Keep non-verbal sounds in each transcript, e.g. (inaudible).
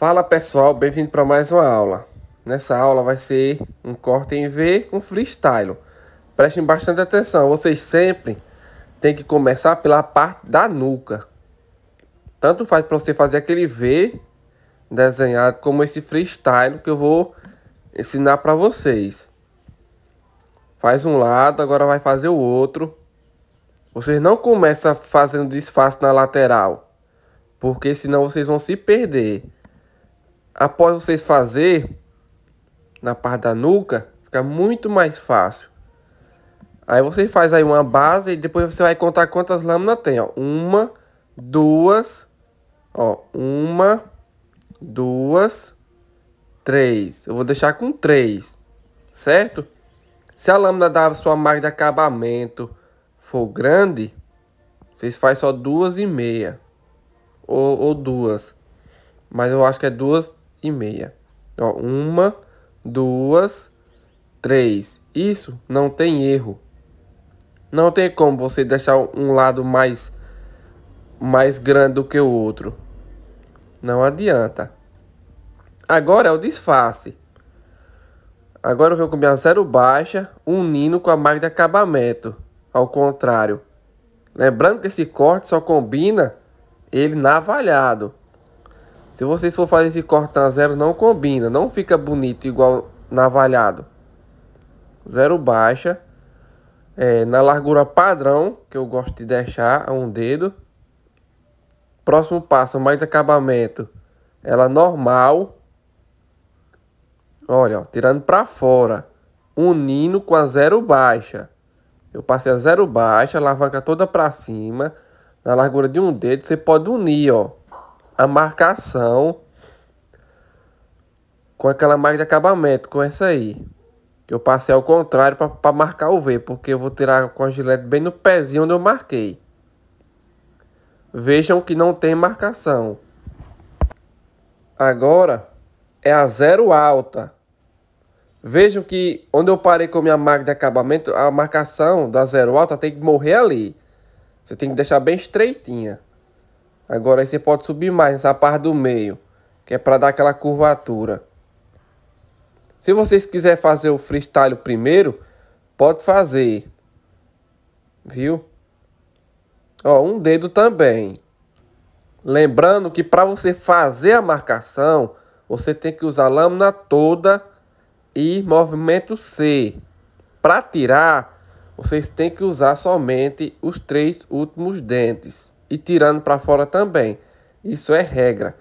Fala pessoal, bem-vindo para mais uma aula. Nessa aula vai ser um corte em V com freestyle. Prestem bastante atenção, vocês sempre têm que começar pela parte da nuca. Tanto faz para você fazer aquele V desenhado como esse freestyle que eu vou ensinar para vocês. Faz um lado, agora vai fazer o outro. Vocês não começam fazendo disfarce na lateral, porque senão vocês vão se perder após vocês fazer na parte da nuca, fica muito mais fácil. Aí você faz aí uma base e depois você vai contar quantas lâminas tem, ó. Uma, duas, ó, uma, duas, três. Eu vou deixar com três, certo? Se a lâmina da sua máquina de acabamento for grande, vocês fazem só duas e meia. Ou, ou duas. Mas eu acho que é duas e meia. Ó, uma, duas, três. Isso não tem erro. Não tem como você deixar um lado mais mais grande do que o outro. Não adianta. Agora é o disfarce. Agora eu vou com minha zero baixa, unindo com a máquina de acabamento. Ao contrário. Lembrando que esse corte só combina ele navalhado. Se vocês for fazer esse corte na zero, não combina. Não fica bonito igual navalhado. Zero baixa. É, na largura padrão, que eu gosto de deixar a um dedo. Próximo passo, mais acabamento. Ela normal. Olha, ó, tirando para fora. Unindo com a zero baixa. Eu passei a zero baixa, alavanca toda para cima. Na largura de um dedo, você pode unir, ó a marcação com aquela marca de acabamento, com essa aí. Eu passei ao contrário para marcar o V, porque eu vou tirar com a gilete bem no pezinho onde eu marquei. Vejam que não tem marcação. Agora é a zero alta. Vejam que onde eu parei com a minha marca de acabamento, a marcação da zero alta tem que morrer ali. Você tem que deixar bem estreitinha. Agora aí você pode subir mais nessa parte do meio, que é para dar aquela curvatura. Se vocês quiserem fazer o freestyle primeiro, pode fazer. Viu? Ó, um dedo também. Lembrando que para você fazer a marcação, você tem que usar lâmina toda e movimento C. Para tirar, vocês têm que usar somente os três últimos dentes e tirando para fora também. Isso é regra.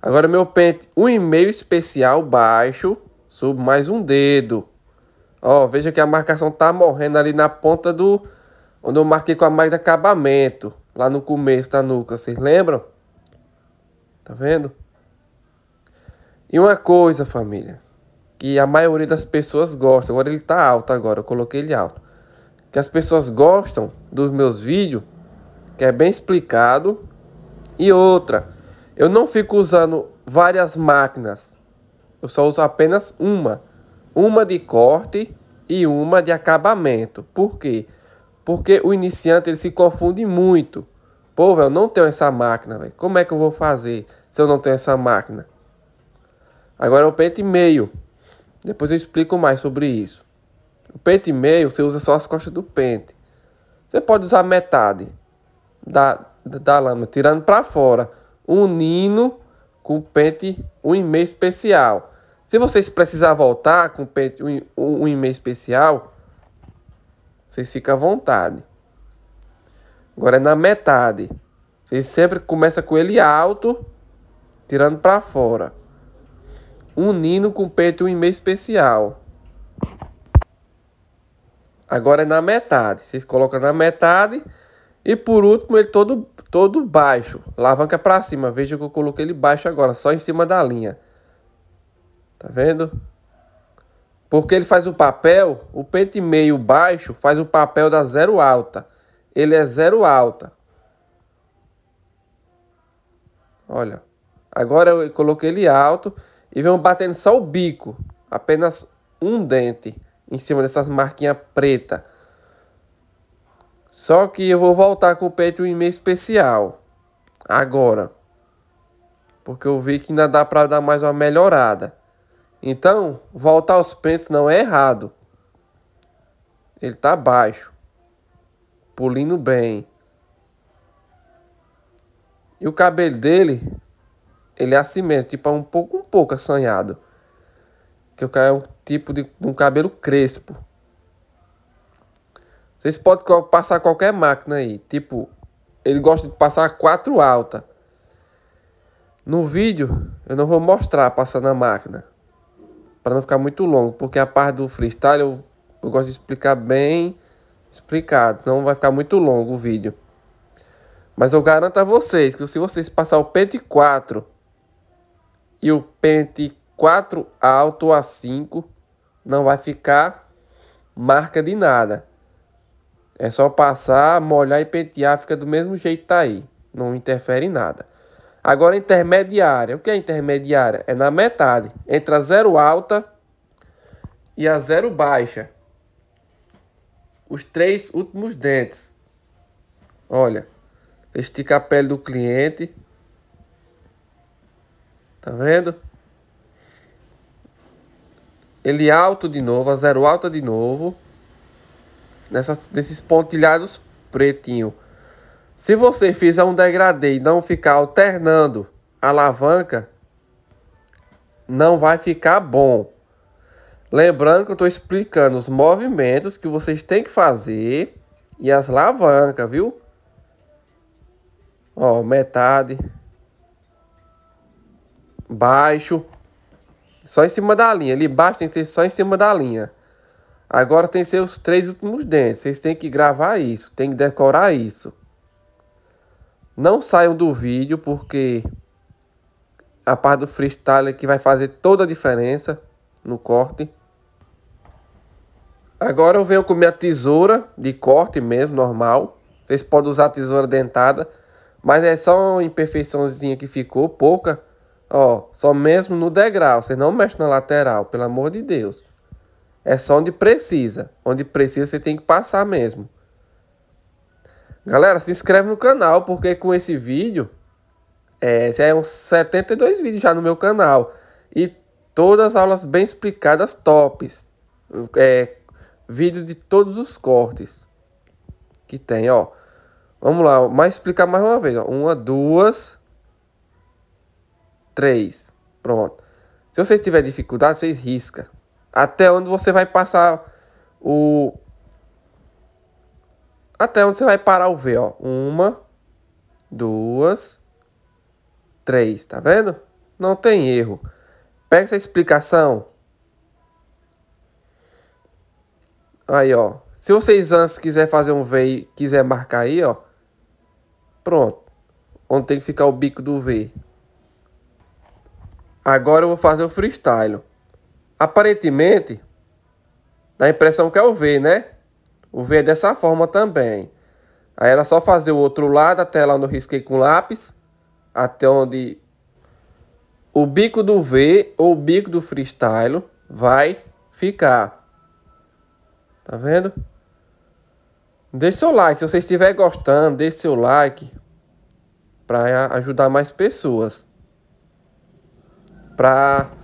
Agora meu pente, um e-mail especial baixo, subo mais um dedo. Ó, veja que a marcação tá morrendo ali na ponta do onde eu marquei com a mais de acabamento, lá no começo da nuca, vocês lembram? Tá vendo? E uma coisa, família, que a maioria das pessoas gosta, agora ele tá alto agora, eu coloquei ele alto. Que as pessoas gostam dos meus vídeos que é bem explicado. E outra, eu não fico usando várias máquinas. Eu só uso apenas uma. Uma de corte e uma de acabamento. Por quê? Porque o iniciante ele se confunde muito. Pô, eu não tenho essa máquina, velho. Como é que eu vou fazer se eu não tenho essa máquina? Agora o pente meio. Depois eu explico mais sobre isso. O pente meio, você usa só as costas do pente. Você pode usar metade da, da lâmina, tirando para fora, unindo com o pente um e-mail especial. Se vocês precisar voltar com o pente um, um e-mail especial, vocês ficam à vontade. Agora é na metade. Vocês sempre começam com ele alto, tirando para fora. Unindo com o pente um e-mail especial. Agora é na metade. Vocês colocam na metade e por último, ele todo, todo baixo. Alavanca para cima. Veja que eu coloquei ele baixo agora, só em cima da linha. Tá vendo? Porque ele faz o papel, o pente meio baixo faz o papel da zero alta. Ele é zero alta. Olha. Agora eu coloquei ele alto e venho batendo só o bico. Apenas um dente em cima dessas marquinhas pretas. Só que eu vou voltar com o peito em meio especial. Agora. Porque eu vi que ainda dá para dar mais uma melhorada. Então, voltar aos pentes não é errado. Ele tá baixo. Pulindo bem. E o cabelo dele, ele é assim mesmo, tipo, é um pouco, um pouco assanhado. Que é um tipo de um cabelo crespo. Vocês podem passar qualquer máquina aí. Tipo, ele gosta de passar quatro alta. No vídeo, eu não vou mostrar passando a máquina. Para não ficar muito longo. Porque a parte do freestyle eu, eu gosto de explicar bem explicado. Não vai ficar muito longo o vídeo. Mas eu garanto a vocês que se vocês passar o pente 4 e o pente 4 alto a 5, não vai ficar marca de nada. É só passar, molhar e pentear, fica do mesmo jeito tá aí. Não interfere em nada. Agora intermediária. O que é intermediária? É na metade. Entre a zero alta e a zero baixa. Os três últimos dentes. Olha. Estica a pele do cliente. Tá vendo? Ele alto de novo, a zero alta de novo. Nessas, nesses pontilhados pretinho. Se você fizer um degradê e não ficar alternando a alavanca, não vai ficar bom. Lembrando que eu estou explicando os movimentos que vocês têm que fazer e as alavancas, viu? Ó, metade. Baixo. Só em cima da linha. Ali embaixo tem que ser só em cima da linha. Agora tem os três últimos dentes. Vocês têm que gravar isso. Tem que decorar isso. Não saiam do vídeo porque a parte do freestyle que vai fazer toda a diferença no corte. Agora eu venho com minha tesoura de corte mesmo, normal. Vocês podem usar a tesoura dentada. Mas é só uma imperfeiçãozinha que ficou, pouca. Ó, só mesmo no degrau. Você não mexe na lateral, pelo amor de Deus. É só onde precisa. Onde precisa você tem que passar mesmo. Galera, se inscreve no canal, porque com esse vídeo... É, já é uns 72 vídeos já no meu canal. E todas as aulas bem explicadas, tops. É, vídeo de todos os cortes que tem, ó. Vamos lá, mas explicar mais uma vez. Ó. Uma, duas, três. Pronto. Se você tiver dificuldade, você risca. Até onde você vai passar o... Até onde você vai parar o V, ó. Uma, duas, três. Tá vendo? Não tem erro. Pega essa explicação. Aí, ó. Se vocês antes quiser fazer um V e quiser marcar aí, ó. Pronto. Onde tem que ficar o bico do V. Agora eu vou fazer o freestyle. Aparentemente, dá a impressão que é o V, né? O V é dessa forma também. Aí era só fazer o outro lado, até lá onde eu risquei com lápis. Até onde o bico do V ou o bico do freestyle vai ficar. Tá vendo? Deixe seu like. Se você estiver gostando, deixe seu like para ajudar mais pessoas. Para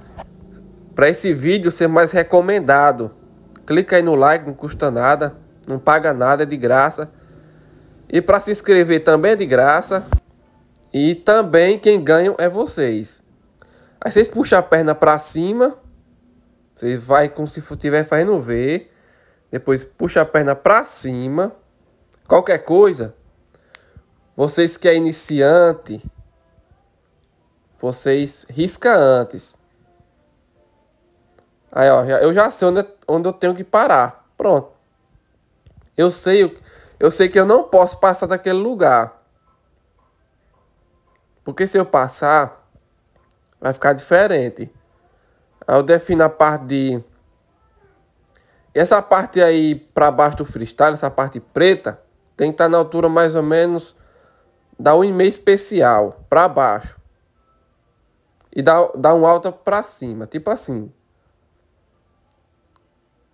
para esse vídeo ser mais recomendado. Clica aí no like, não custa nada, não paga nada, é de graça. E para se inscrever também é de graça. E também quem ganha é vocês. Aí vocês puxam a perna para cima. Vocês vai como se estiver fazendo V. Depois puxa a perna para cima. Qualquer coisa. Vocês que é iniciante. Vocês risca antes. Aí, ó, eu já sei onde, onde eu tenho que parar. Pronto. Eu sei, eu sei que eu não posso passar daquele lugar. Porque se eu passar, vai ficar diferente. Aí eu defino a parte de essa parte aí para baixo do freestyle, essa parte preta, tem que estar tá na altura mais ou menos da 1,5 especial para baixo. E dá, dá um alta para cima, tipo assim.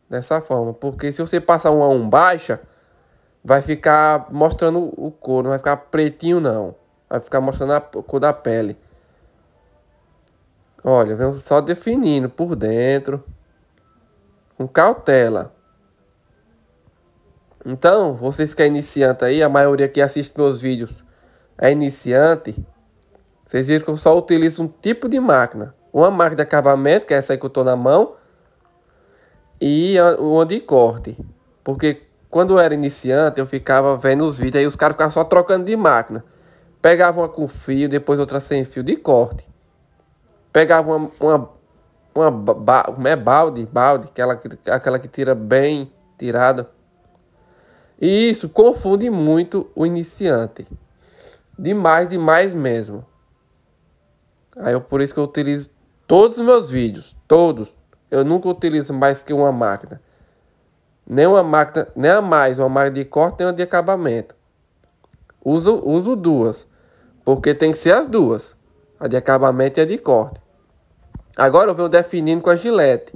Dessa forma, porque se você passar um a um baixa, vai ficar mostrando o couro, não vai ficar pretinho não. Vai ficar mostrando a cor da pele. Olha, vem só definindo por dentro. Com cautela. Então, vocês que é iniciante aí, a maioria que assiste meus vídeos é iniciante. Vocês viram que eu só utilizo um tipo de máquina. Uma máquina de acabamento, que é essa aí que eu tô na mão. E uma de corte. Porque quando eu era iniciante, eu ficava vendo os vídeos, aí os caras ficavam só trocando de máquina. Pegava uma com fio, depois outra sem fio de corte. Pegava uma, uma, uma, é balde, balde, aquela, aquela que tira bem tirada. E isso confunde muito o iniciante. Demais, demais mesmo. Aí eu, por isso que eu utilizo todos os meus vídeos, todos. Eu nunca utilizo mais que uma máquina. Nem uma máquina, nem a mais, uma máquina de corte, nem uma de acabamento. Uso, uso duas. Porque tem que ser as duas. A de acabamento e a de corte. Agora eu venho definindo com a gilete.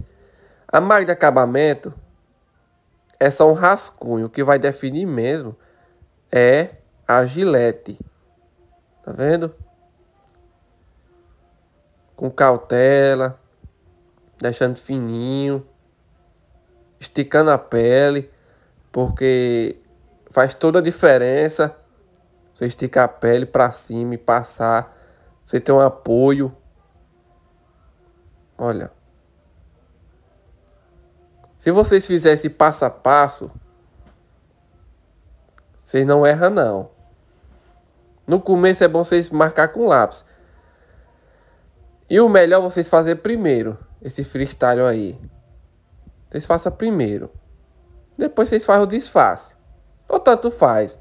A máquina de acabamento é só um rascunho. O que vai definir mesmo é a gilete. Tá vendo? Com cautela, deixando fininho, esticando a pele, porque faz toda a diferença você esticar a pele para cima e passar, você ter um apoio. Olha, se vocês fizessem passo a passo, vocês não erram não. No começo é bom vocês marcar com lápis. E o melhor vocês fazer primeiro, esse freestyle aí. Vocês façam primeiro. Depois vocês fazem o disfarce. Ou tanto faz.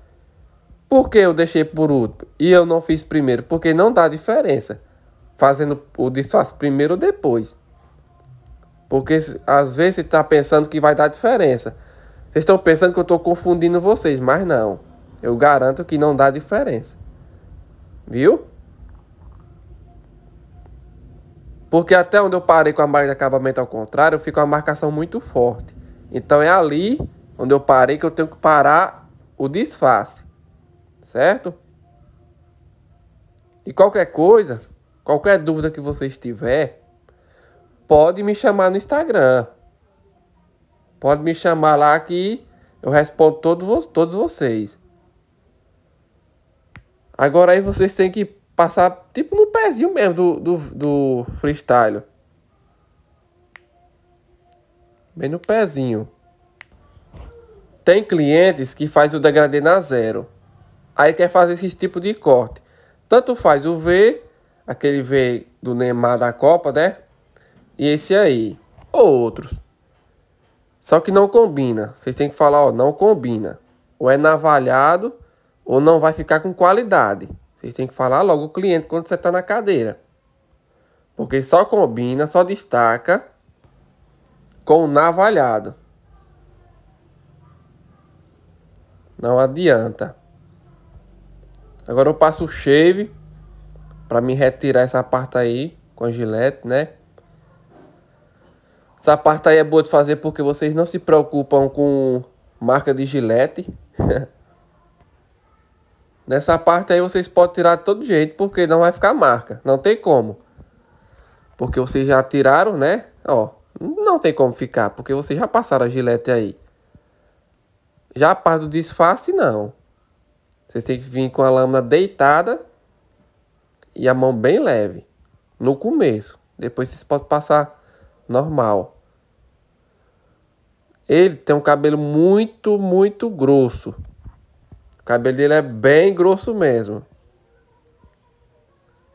Por que eu deixei por último e eu não fiz primeiro? Porque não dá diferença. Fazendo o disfarce primeiro ou depois. Porque às vezes você está pensando que vai dar diferença. Vocês estão pensando que eu estou confundindo vocês, mas não. Eu garanto que não dá diferença. Viu? Porque até onde eu parei com a marca de acabamento ao contrário, eu fico uma marcação muito forte. Então é ali onde eu parei que eu tenho que parar o disfarce. Certo? E qualquer coisa, qualquer dúvida que vocês tiver, pode me chamar no Instagram. Pode me chamar lá que eu respondo todos, todos vocês. Agora aí vocês têm que passar tipo no pezinho mesmo do, do, do freestyle. Bem no pezinho. Tem clientes que faz o degradê na zero. Aí quer fazer esse tipo de corte. Tanto faz o V, aquele V do Neymar da Copa, né? e esse aí, ou outros. Só que não combina. Vocês têm que falar, ó, não combina. Ou é navalhado, ou não vai ficar com qualidade. Vocês têm que falar logo o cliente quando você está na cadeira. Porque só combina, só destaca com o navalhado. Não adianta. Agora eu passo o shave para me retirar essa parte aí com a gilete, né? Essa parte aí é boa de fazer porque vocês não se preocupam com marca de gilete. (laughs) Nessa parte aí vocês podem tirar de todo jeito porque não vai ficar marca. Não tem como. Porque vocês já tiraram, né? Ó, não tem como ficar porque vocês já passaram a gilete aí. Já a parte do disfarce, não. Vocês têm que vir com a lâmina deitada e a mão bem leve. No começo. Depois vocês podem passar normal. Ele tem um cabelo muito, muito grosso. Cabelo dele é bem grosso mesmo.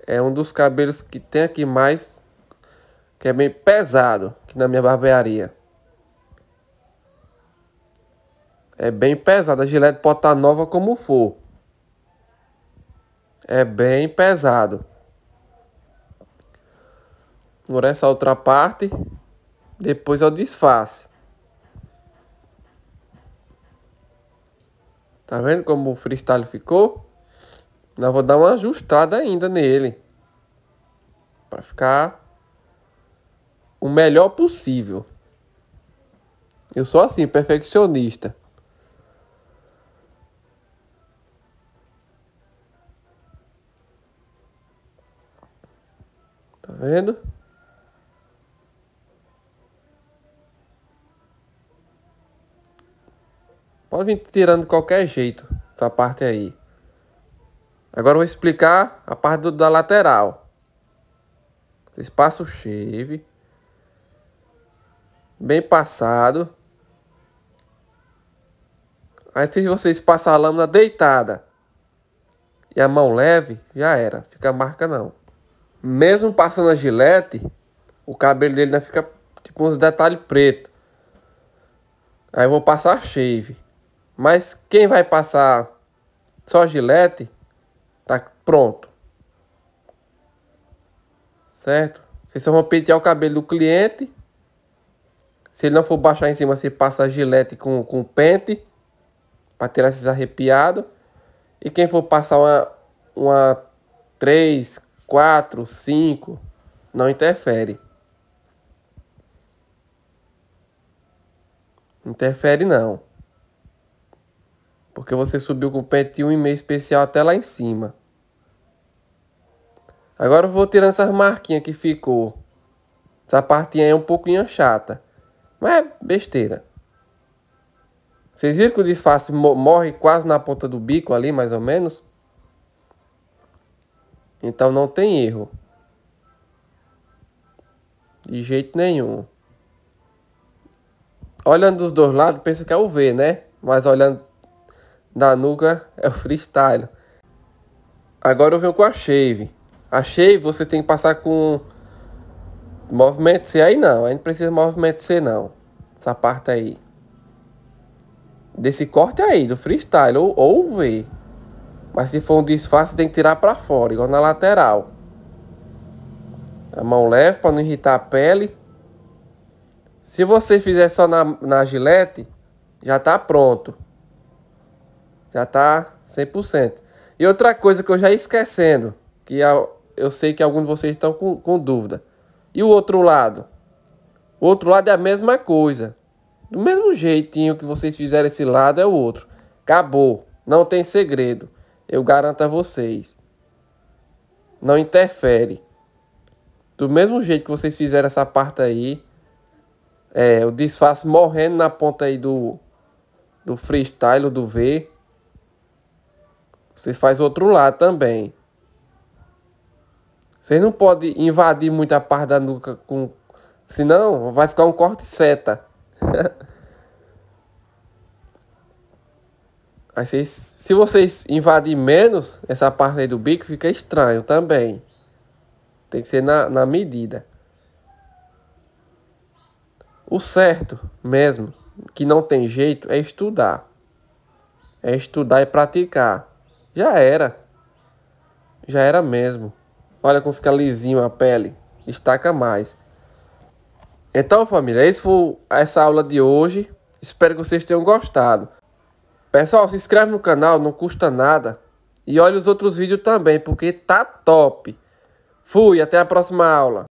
É um dos cabelos que tem aqui mais que é bem pesado aqui na minha barbearia. É bem pesado. A gilete pode estar nova como for. É bem pesado. Agora essa outra parte, depois é o disfarce. Tá vendo como o freestyle ficou? Nós vou dar uma ajustada ainda nele. Para ficar o melhor possível. Eu sou assim, perfeccionista. Tá vendo? Pode vir tirando de qualquer jeito essa parte aí. Agora eu vou explicar a parte do, da lateral. Vocês passam o shave. Bem passado. Aí se vocês passar a lâmina deitada e a mão leve, já era. Fica marca não. Mesmo passando a gilete, o cabelo dele ainda fica tipo uns detalhes preto. Aí eu vou passar shave. Mas quem vai passar só gilete, tá pronto. Certo? Vocês só vão pentear o cabelo do cliente. Se ele não for baixar em cima, você passa gilete com, com pente. Para tirar esses arrepiados. E quem for passar uma, uma 3, 4, 5, não interfere. Interfere não. Porque você subiu com o pente um e-mail especial até lá em cima. Agora eu vou tirando essas marquinhas que ficou. Essa partinha é um pouquinho chata. Mas é besteira. Vocês viram que o disfarce morre quase na ponta do bico ali, mais ou menos? Então não tem erro. De jeito nenhum. Olhando dos dois lados, pensa que é o V, né? Mas olhando da nuca é o freestyle. Agora eu venho com a shave. A shave você tem que passar com movimento C aí não. Aí não precisa movimento C não. Essa parte aí. Desse corte aí, do freestyle. Ou, ou V. Mas se for um disfarce, tem que tirar para fora, igual na lateral. A mão leve para não irritar a pele. Se você fizer só na, na gilete, já tá pronto. Já tá 100%. E outra coisa que eu já ia esquecendo, que eu, sei que alguns de vocês estão com, com dúvida. E o outro lado? O outro lado é a mesma coisa. Do mesmo jeitinho que vocês fizeram esse lado é o outro. Acabou. Não tem segredo. Eu garanto a vocês. Não interfere. Do mesmo jeito que vocês fizeram essa parte aí. É, o disfarce morrendo na ponta aí do, do freestyle, do V. Vocês fazem outro lado também. Vocês não podem invadir muito a parte da nuca com... Senão vai ficar um corte seta. (laughs) Aí vocês, se vocês invadir menos essa parte aí do bico, fica estranho também. Tem que ser na, na medida. O certo mesmo, que não tem jeito, é estudar. É estudar e praticar. Já era. Já era mesmo. Olha como fica lisinho a pele. Destaca mais. Então, família, esse foi essa aula de hoje. Espero que vocês tenham gostado. Pessoal, se inscreve no canal, não custa nada. E olha os outros vídeos também, porque tá top. Fui, até a próxima aula.